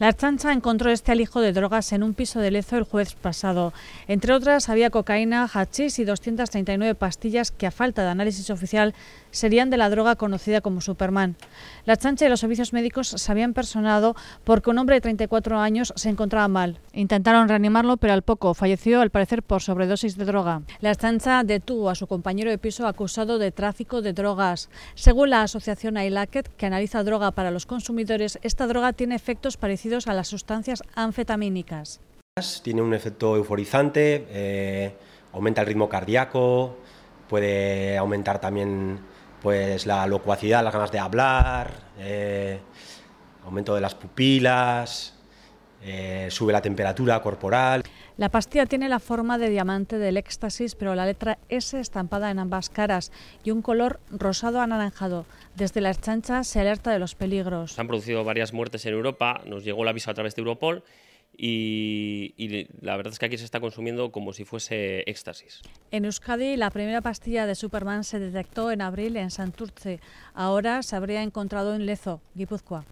La Archancha encontró este alijo de drogas en un piso de Lezo el jueves pasado. Entre otras, había cocaína, hachís y 239 pastillas que, a falta de análisis oficial, serían de la droga conocida como Superman. La Archancha y los servicios médicos se habían personado porque un hombre de 34 años se encontraba mal. Intentaron reanimarlo, pero al poco falleció, al parecer, por sobredosis de droga. La Archancha detuvo a su compañero de piso acusado de tráfico de drogas. Según la asociación AILACET, que analiza droga para los consumidores, esta droga tiene efectos parecidos a las sustancias anfetamínicas. Tiene un efecto euforizante, eh, aumenta el ritmo cardíaco, puede aumentar también pues, la locuacidad, las ganas de hablar, eh, aumento de las pupilas, eh, sube la temperatura corporal. La pastilla tiene la forma de diamante del éxtasis, pero la letra S estampada en ambas caras y un color rosado anaranjado. Desde la chancha se alerta de los peligros. Se han producido varias muertes en Europa, nos llegó el aviso a través de Europol y, y, la verdad es que aquí se está consumiendo como si fuese éxtasis. En Euskadi, la primera pastilla de Superman se detectó en abril en Santurce. Ahora se habría encontrado en Lezo, Guipúzcoa.